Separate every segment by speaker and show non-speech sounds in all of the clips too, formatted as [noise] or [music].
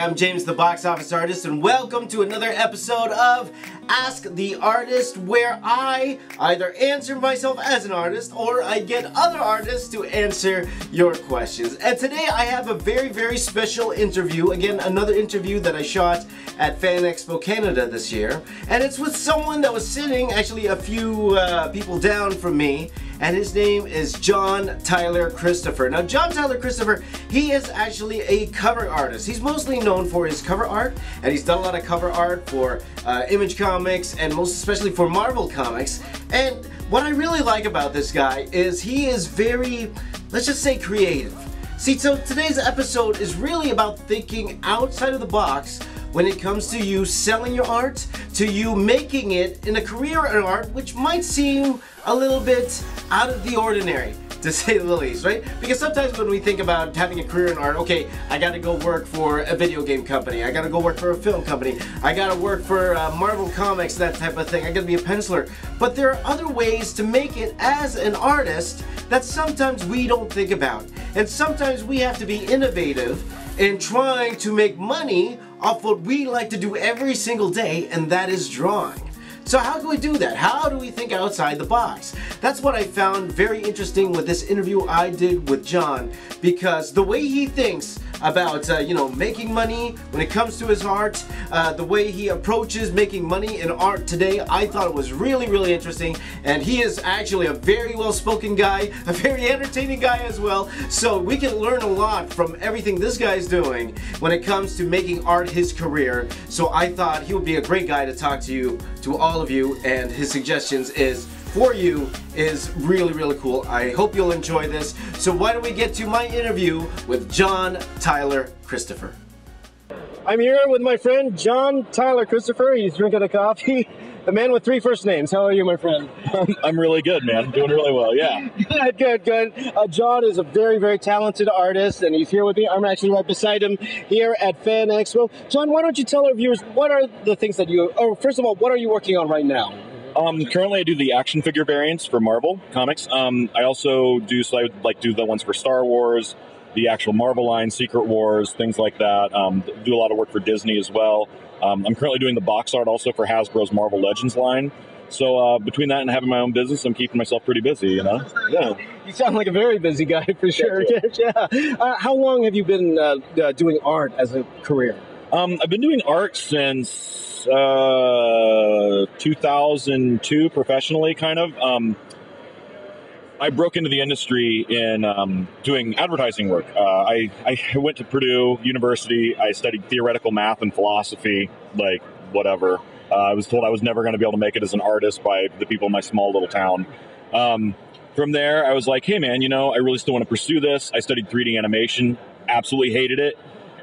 Speaker 1: I'm James the Box Office Artist and welcome to another episode of Ask the Artist where I either answer myself as an artist or I get other artists to answer your questions. And today I have a very very special interview, again another interview that I shot at Fan Expo Canada this year and it's with someone that was sitting actually a few uh, people down from me and his name is John Tyler Christopher. Now John Tyler Christopher, he is actually a cover artist. He's mostly known for his cover art and he's done a lot of cover art for uh, Image Comics and most especially for Marvel Comics. And what I really like about this guy is he is very, let's just say creative. See, so today's episode is really about thinking outside of the box when it comes to you selling your art, to you making it in a career in art, which might seem a little bit out of the ordinary [laughs] to say the least, right? Because sometimes when we think about having a career in art, okay, I gotta go work for a video game company, I gotta go work for a film company, I gotta work for uh, Marvel Comics, that type of thing, I gotta be a penciler. But there are other ways to make it as an artist that sometimes we don't think about. And sometimes we have to be innovative in trying to make money off what we like to do every single day, and that is drawing. So how do we do that? How do we think outside the box? That's what I found very interesting with this interview I did with John because the way he thinks about, uh, you know, making money when it comes to his art, uh, the way he approaches making money in art today, I thought it was really, really interesting. And he is actually a very well-spoken guy, a very entertaining guy as well. So we can learn a lot from everything this guy is doing when it comes to making art his career. So I thought he would be a great guy to talk to you, to all of you, and his suggestions is for you is really, really cool. I hope you'll enjoy this. So why don't we get to my interview with John Tyler Christopher. I'm here with my friend John Tyler Christopher. He's drinking a coffee. [laughs] The man with three first names. How are you, my friend?
Speaker 2: I'm really good, man. Doing really well, yeah.
Speaker 1: Good, [laughs] good, good. Uh, John is a very, very talented artist, and he's here with me. I'm actually right beside him here at Fan Expo. John, why don't you tell our viewers what are the things that you, or first of all, what are you working on right now?
Speaker 2: Um, currently, I do the action figure variants for Marvel comics. Um, I also do so I would like do the ones for Star Wars, the actual Marvel line, Secret Wars, things like that. Um, do a lot of work for Disney as well. Um, I'm currently doing the box art also for Hasbro's Marvel Legends line. So uh, between that and having my own business, I'm keeping myself pretty busy. You know.
Speaker 1: Yeah. You sound like a very busy guy for sure. [laughs] yeah. Uh, how long have you been uh, uh, doing art as a career?
Speaker 2: Um, I've been doing art since uh, 2002 professionally, kind of. Um, I broke into the industry in um, doing advertising work. Uh, I, I went to Purdue University. I studied theoretical math and philosophy, like whatever. Uh, I was told I was never going to be able to make it as an artist by the people in my small little town. Um, from there, I was like, hey man, you know, I really still want to pursue this. I studied 3D animation, absolutely hated it.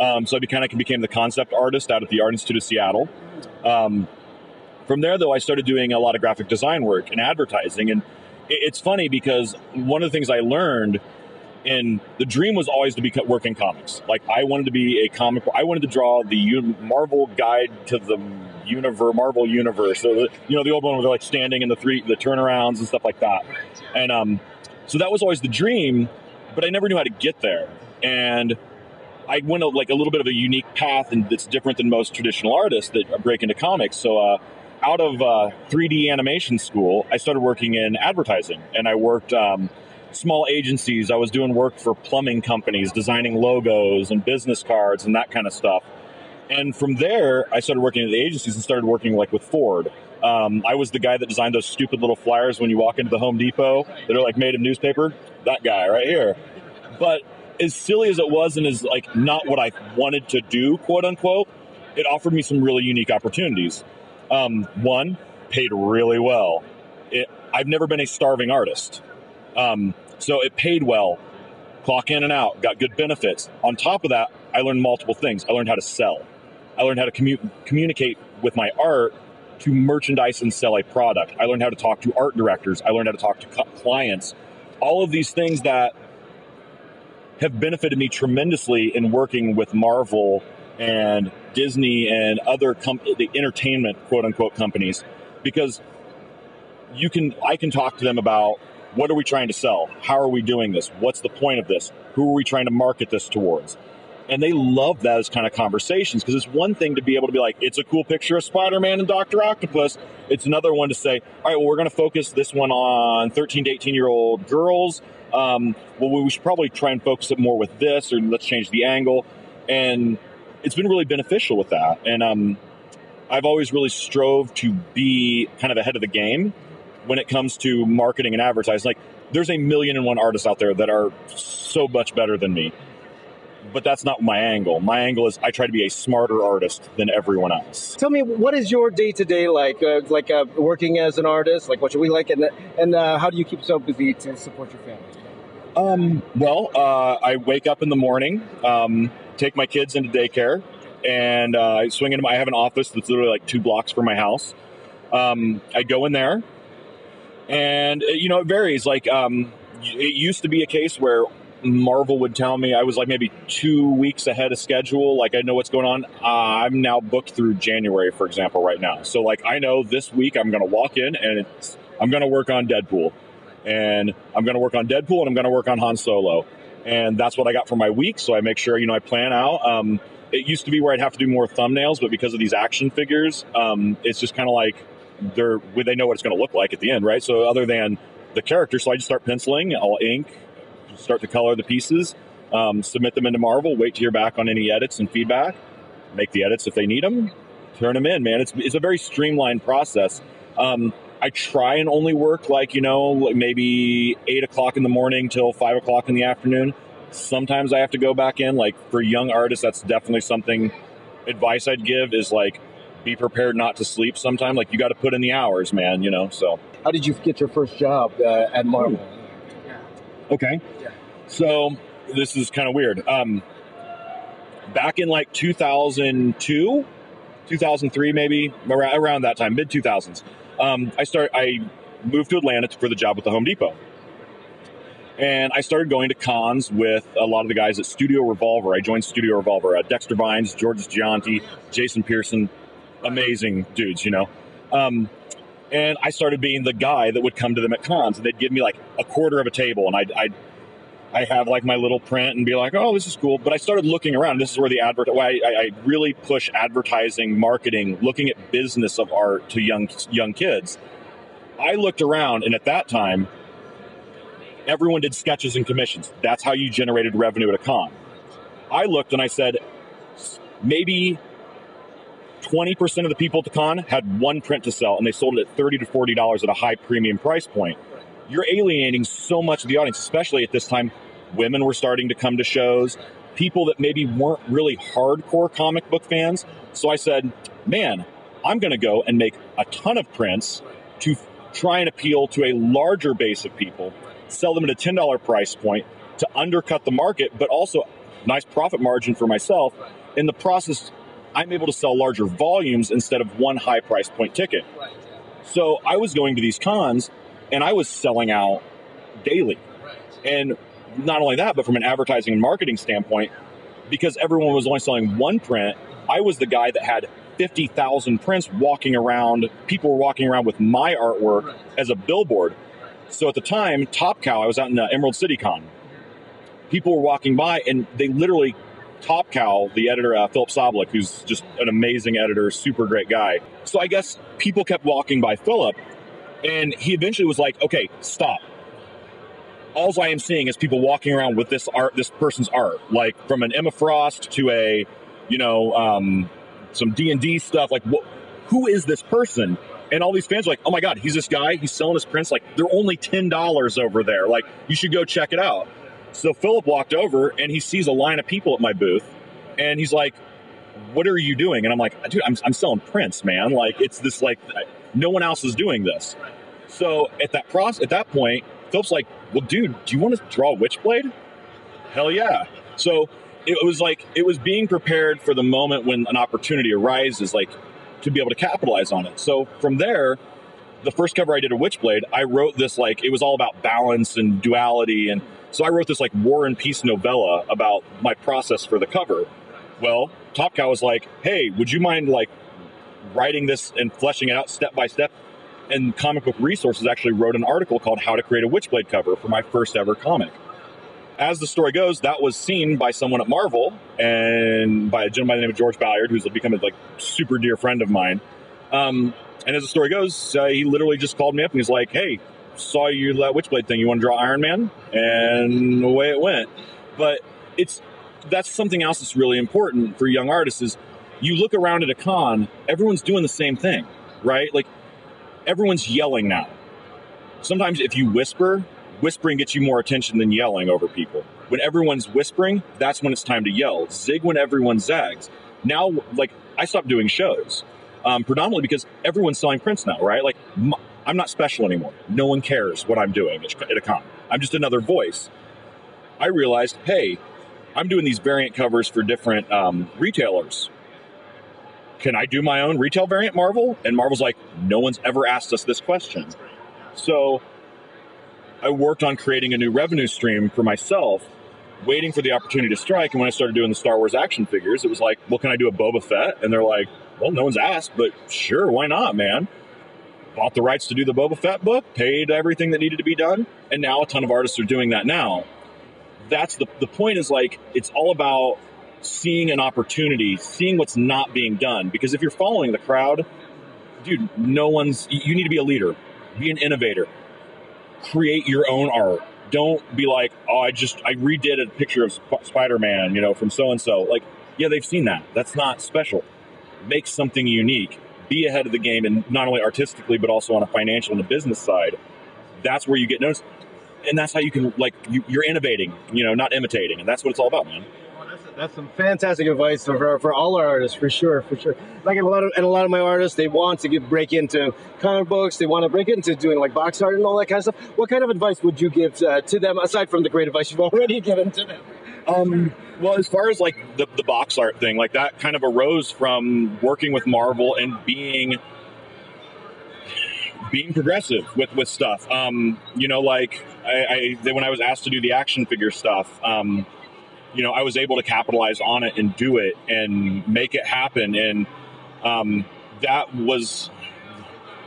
Speaker 2: Um, so I kind of became the concept artist out at the Art Institute of Seattle. Um, from there, though, I started doing a lot of graphic design work and advertising. And it's funny because one of the things I learned and the dream was always to be work in comics. Like I wanted to be a comic. I wanted to draw the Marvel guide to the universe, Marvel universe. So you know the old one where they're like standing in the three the turnarounds and stuff like that. And um, so that was always the dream, but I never knew how to get there. And I went a, like a little bit of a unique path, and it's different than most traditional artists that break into comics. So, uh, out of uh, 3D animation school, I started working in advertising, and I worked um, small agencies. I was doing work for plumbing companies, designing logos and business cards and that kind of stuff. And from there, I started working at the agencies and started working like with Ford. Um, I was the guy that designed those stupid little flyers when you walk into the Home Depot that are like made of newspaper. That guy right here. But as silly as it was and is like not what I wanted to do, quote unquote, it offered me some really unique opportunities. Um, one, paid really well. It, I've never been a starving artist. Um, so it paid well, clock in and out, got good benefits. On top of that, I learned multiple things. I learned how to sell. I learned how to commu- communicate with my art to merchandise and sell a product. I learned how to talk to art directors. I learned how to talk to clients. All of these things that have benefited me tremendously in working with Marvel and Disney and other com- the entertainment quote unquote companies because you can I can talk to them about what are we trying to sell? How are we doing this? What's the point of this? Who are we trying to market this towards? And they love those kind of conversations because it's one thing to be able to be like, it's a cool picture of Spider Man and Dr. Octopus. It's another one to say, all right, well, we're going to focus this one on 13 to 18 year old girls. Um, well, we should probably try and focus it more with this, or let's change the angle. And it's been really beneficial with that. And um, I've always really strove to be kind of ahead of the game when it comes to marketing and advertising. Like, there's a million and one artists out there that are so much better than me but that's not my angle. My angle is I try to be a smarter artist than everyone else.
Speaker 1: Tell me, what is your day to day like? Uh, like uh, working as an artist, like what should we like, and and uh, how do you keep so busy to support your family?
Speaker 2: Um, well, uh, I wake up in the morning, um, take my kids into daycare, and uh, I swing into my. I have an office that's literally like two blocks from my house. Um, I go in there, and uh, you know it varies. Like um, it used to be a case where Marvel would tell me I was like maybe two weeks ahead of schedule. Like I know what's going on. Uh, I'm now booked through January, for example, right now. So like I know this week I'm going to walk in and I'm going to work on Deadpool, and I'm going to work on Deadpool and I'm going to work on Han Solo, and that's what I got for my week. So I make sure you know I plan out. Um, it used to be where I'd have to do more thumbnails, but because of these action figures, um, it's just kind of like they're they know what it's going to look like at the end, right? So other than the character, so I just start penciling, I'll ink, start to color the pieces, um, submit them into Marvel, wait to hear back on any edits and feedback, make the edits if they need them, turn them in, man. It's, it's a very streamlined process. Um, I try and only work like, you know, like maybe eight o'clock in the morning till five o'clock in the afternoon. Sometimes I have to go back in. Like for young artists, that's definitely something advice I'd give is like be prepared not to sleep sometime. Like you got to put in the hours, man, you know, so.
Speaker 1: How did you get your first job uh, at Marvel?
Speaker 2: Okay. So this is kind of weird. Um, back in like 2002, 2003, maybe around that time, mid 2000s, um, I start. I moved to Atlanta for the job with the Home Depot, and I started going to cons with a lot of the guys at Studio Revolver. I joined Studio Revolver. Uh, Dexter Vines, George Jeanty, Jason Pearson, amazing dudes, you know. Um, and I started being the guy that would come to them at cons, and they'd give me like a quarter of a table, and I'd, I'd I have like my little print and be like, oh, this is cool. But I started looking around. This is where the advert. Why I, I, really push advertising, marketing, looking at business of art to young young kids. I looked around, and at that time, everyone did sketches and commissions. That's how you generated revenue at a con. I looked and I said, maybe 20% of the people at the con had one print to sell, and they sold it at 30 to $40 at a high premium price point. You're alienating so much of the audience, especially at this time women were starting to come to shows, people that maybe weren't really hardcore comic book fans. So I said, man, I'm going to go and make a ton of prints to try and appeal to a larger base of people, sell them at a $10 price point to undercut the market, but also nice profit margin for myself. In the process, I'm able to sell larger volumes instead of one high price point ticket. So I was going to these cons and I was selling out daily. And not only that, but from an advertising and marketing standpoint, because everyone was only selling one print, I was the guy that had 50,000 prints walking around. People were walking around with my artwork as a billboard. So at the time, Top Cow, I was out in uh, Emerald City Con. People were walking by and they literally, Top Cow, the editor, uh, Filip Sablik, who's just an amazing editor, super great guy. So I guess people kept walking by Filip and he eventually was like, okay, stop all I am seeing is people walking around with this art, this person's art, like from an Emma Frost to a, you know, um, some D and D stuff. Like, wh- who is this person? And all these fans are like, oh my god, he's this guy. He's selling his prints. Like, they're only ten dollars over there. Like, you should go check it out. So Filip walked over and he sees a line of people at my booth, and he's like, "What are you doing?" And I'm like, "Dude, I'm, I'm selling prints, man. Like, it's this like no one else is doing this." So at that process, at that point, Filip's like, well, dude, do you want to draw Witchblade? Hell yeah. So it was like, it was being prepared for the moment when an opportunity arises, like to be able to capitalize on it. So from there, the first cover I did a Witchblade, I wrote this like, it was all about balance and duality. And so I wrote this like War and Peace novella about my process for the cover. Well, Top Cow was like, hey, would you mind like writing this and fleshing it out step by step? and Comic Book Resources actually wrote an article called How to Create a Witchblade Cover for my first ever comic. as the story goes, that was seen by someone at Marvel and by a gentleman by the name of George Ballard, who's become a like super dear friend of mine. Um, and as the story goes, uh, he literally just called me up and he's like, "Hey, saw you that Witchblade thing. You want to draw Iron Man?" And away it went. But it's that's something else that's really important for young artists is you look around at a con, everyone's doing the same thing, right? Like everyone's yelling now. Sometimes if you whisper, whispering gets you more attention than yelling over people. When everyone's whispering, that's when it's time to yell. Zig when everyone zags. Now, like, I stopped doing shows, um, predominantly because everyone's selling prints now, right? Like, I'm not special anymore. No one cares what I'm doing at a con. I'm just another voice. I realized, hey, I'm doing these variant covers for different um, retailers. Can I do my own retail variant Marvel? And Marvel's like, no one's ever asked us this question. So I worked on creating a new revenue stream for myself, waiting for the opportunity to strike. And when I started doing the Star Wars action figures, it was like, well, can I do a Boba Fett? And they're like, well, no one's asked, but sure, why not, man? Bought the rights to do the Boba Fett book, paid everything that needed to be done, and now a ton of artists are doing that now. That's the the point is like it's all about seeing an opportunity, seeing what's not being done. Because if you're following the crowd, dude, no one's you need to be a leader, be an innovator create your own art. Don't be like, oh, I just I redid a picture of Sp- Spider-Man, you know, from so and so. Like, yeah, they've seen that. That's not special. Make something unique. Be ahead of the game, and not only artistically, but also on a financial and a business side. That's where you get noticed, and that's how you can like you, you're innovating, you know, not imitating, and that's what it's all about, man.
Speaker 1: That's some fantastic advice for, for all our artists, for sure, for sure. Like a lot of and a lot of my artists, they want to get break into comic books. They want to break into doing like box art and all that kind of stuff. What kind of advice would you give uh, to them aside from the great advice you've [laughs] already given to them?
Speaker 2: Um, well, as far as like the, the box art thing, like that kind of arose from working with Marvel and being being progressive with with stuff. Um, you know, like I, I when I was asked to do the action figure stuff. Um, you know, I was able to capitalize on it and do it and make it happen. And um, that was,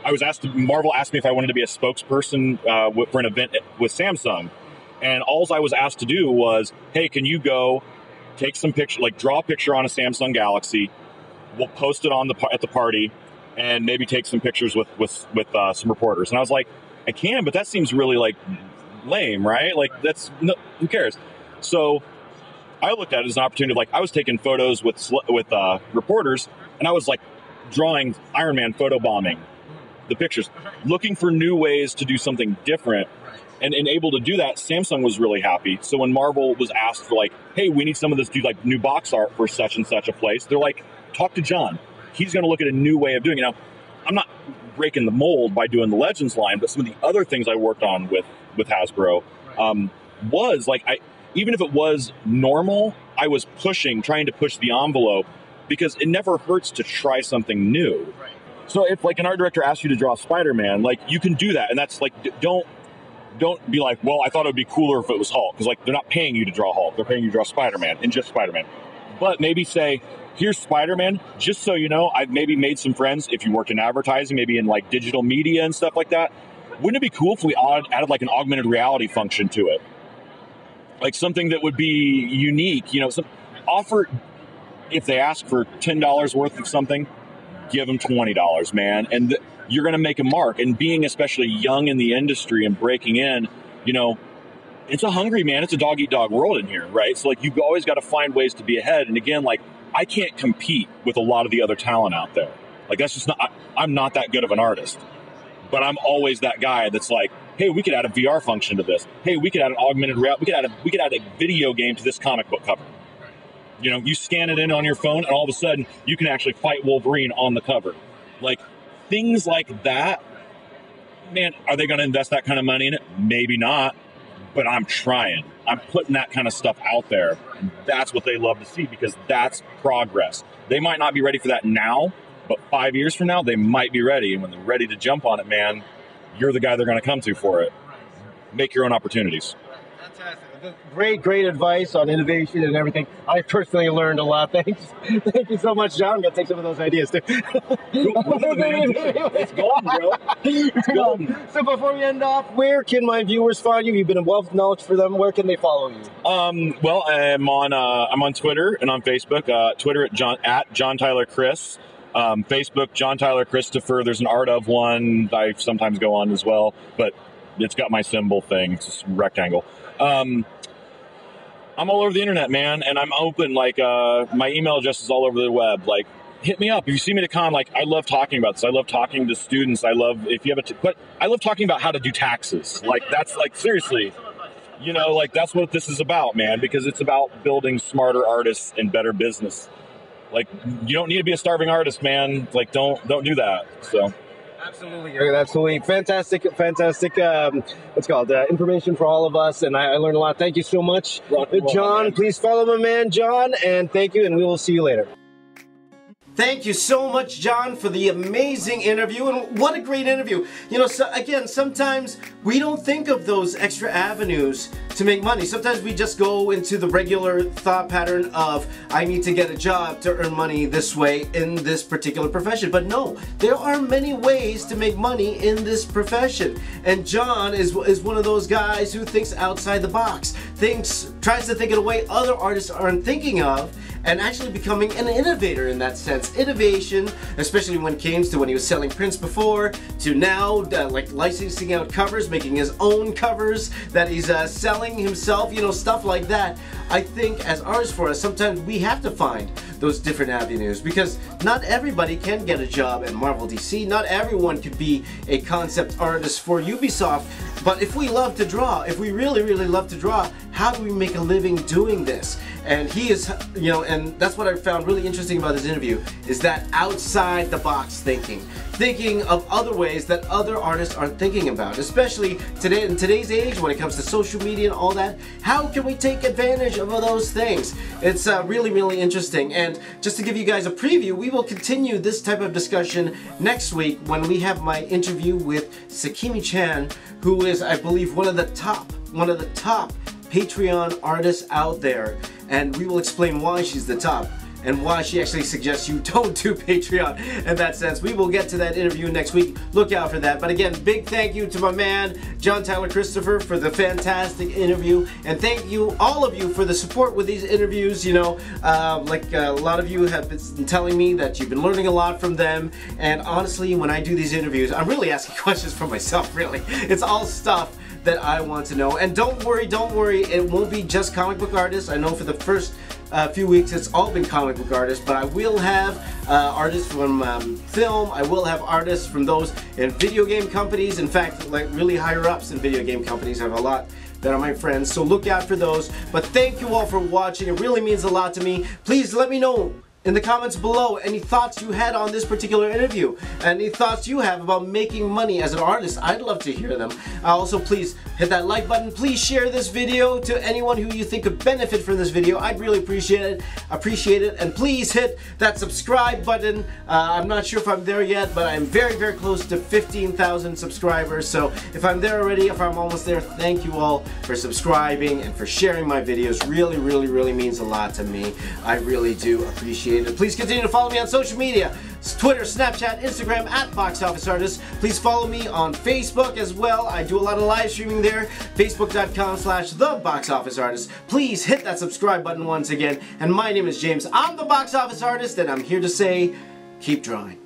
Speaker 2: I was asked, to, Marvel asked me if I wanted to be a spokesperson uh, for an event with Samsung. And all I was asked to do was, hey, can you go take some picture, like draw a picture on a Samsung Galaxy? We'll post it on the at the party, and maybe take some pictures with with with uh, some reporters. And I was like, I can, but that seems really like lame, right? Like that's no, who cares? So I looked at it as an opportunity. Like I was taking photos with with uh, reporters, and I was like drawing Iron Man photo bombing the pictures, looking for new ways to do something different. And, and able to do that, Samsung was really happy. So when Marvel was asked for like, hey, we need some of this do like new box art for such and such a place, they're like, talk to John. He's going to look at a new way of doing it. Now, I'm not breaking the mold by doing the Legends line, but some of the other things I worked on with with Hasbro um, was like I even if it was normal, I was pushing, trying to push the envelope because it never hurts to try something new. Right. So if like an art director asks you to draw Spider-Man, like you can do that, and that's like don't don't be like, well, I thought it would be cooler if it was Hulk because like they're not paying you to draw Hulk, they're paying you to draw Spider-Man and just Spider-Man. But maybe say, here's Spider-Man. Just so you know, I've maybe made some friends. If you work in advertising, maybe in like digital media and stuff like that, wouldn't it be cool if we added like an augmented reality function to it? Like something that would be unique. You know, some offer if they ask for ten dollars worth of something, give them twenty dollars, man, and th- you're going to make a mark. And being especially young in the industry and breaking in, you know, it's a hungry man. It's a dog eat dog world in here, right? So like you've always got to find ways to be ahead. And again, like I can't compete with a lot of the other talent out there. Like that's just not. I, I'm not that good of an artist, but I'm always that guy that's like, hey, we could add a VR function to this. Hey, we could add an augmented reality. We could add a we could add a video game to this comic book cover. You know, you scan it in on your phone, and all of a sudden you can actually fight Wolverine on the cover. Like things like that. Man, are they going to invest that kind of money in it? Maybe not. But I'm trying. I'm putting that kind of stuff out there. That's what they love to see because that's progress. They might not be ready for that now, but five years from now, they might be ready. And when they're ready to jump on it, man, you're the guy they're going to come to for it. Make your own opportunities.
Speaker 1: Fantastic. Great, great advice on innovation and everything. I personally learned a lot. [laughs] Thanks. Thank you so much, John. I'm going to take some of those ideas too. [laughs]
Speaker 2: it's gone, bro.
Speaker 1: It's gone. So before we end off, where can my viewers find you? You've been a wealth of knowledge for them. Where can they follow you?
Speaker 2: Um, well, I'm on uh, I'm on Twitter and on Facebook. Uh, Twitter at John at John Tyler Chris. Um, Facebook John Tyler Christopher. There's an art of one I sometimes go on as well, but it's got my symbol thing. It's rectangle. Um, I'm all over the internet, man, and I'm open. Like uh, my email address is all over the web. Like hit me up if you see me at a con. Like I love talking about this. I love talking to students. I love if you have a, t- but I love talking about how to do taxes. Like that's like seriously, you know, like that's what this is about, man. Because it's about building smarter artists and better business. Like you don't need to be a starving artist, man. Like don't don't do that. So.
Speaker 1: Absolutely, absolutely, fantastic, fantastic. Um, what's called uh, information for all of us, and I, I, learned a lot. Thank you so much, John. Please follow my man, John, and thank you, and we will see you later. Thank you so much, John, for the amazing interview. And what a great interview. You know, so again, sometimes we don't think of those extra avenues to make money. Sometimes we just go into the regular thought pattern of, I need to get a job to earn money this way in this particular profession. But no, there are many ways to make money in this profession. And John is, is one of those guys who thinks outside the box, thinks, tries to think in a way other artists aren't thinking of and actually becoming an innovator in that sense. Innovation, especially when it came to when he was selling prints before, to now uh, like licensing out covers, making his own covers that he's uh, selling himself, you know, stuff like that. I think as artists for us, sometimes we have to find those different avenues because not everybody can get a job at Marvel DC. Not everyone could be a concept artist for Ubisoft. But if we love to draw, if we really, really love to draw, how do we make a living doing this? And he is, you know, and that's what I found really interesting about this interview is that outside the box thinking. Thinking of other ways that other artists aren't thinking about, especially today in today's age when it comes to social media and all that. How can we take advantage of those things? It's uh, really, really interesting. And just to give you guys a preview, we will continue this type of discussion next week when we have my interview with Sakimi Chan, who is, I believe, one of the top, one of the top Patreon artists out there and we will explain why she's the top and why she actually suggests you [laughs] don't do Patreon in that sense. We will get to that interview next week. Look out for that. But again, big thank you to my man, John Tyler Christopher, for the fantastic interview. And thank you, all of you, for the support with these interviews. You know, uh, like uh, a lot of you have been telling me that you've been learning a lot from them. And honestly, when I do these interviews, I'm really asking [laughs] questions for myself, really. It's all stuff that I want to know. And don't worry, don't worry, it won't be just comic book artists. I know for the first uh, few weeks it's all been comic book artists, but I will have uh, artists from um, film, I will have artists from those in video game companies. In fact, like really higher ups in video game companies, have a lot that are my friends, so look out for those. But thank you all for watching, it really means a lot to me. Please let me know in the comments below any thoughts you had on this particular interview any thoughts you have about making money as an artist. I'd love to hear them. Uh, also please hit that like button. Please share this video to anyone who you think could benefit from this video. I'd really appreciate it appreciate it. And please hit that subscribe button. Uh, I'm not sure if I'm there yet but I'm very very close to 15,000 subscribers. So if I'm there already if I'm almost there thank you all for subscribing and for sharing my videos. Really really really means a lot to me. I really do appreciate appreciated. Please continue to follow me on social media. Twitter, Snapchat, Instagram at Box Office Artist. Please follow me on Facebook as well. I do a lot of live streaming there. Facebook.com slash The Box Office Artist. Please hit that subscribe button once again. And my name is James. I'm The Box Office Artist and I'm here to say, keep drawing.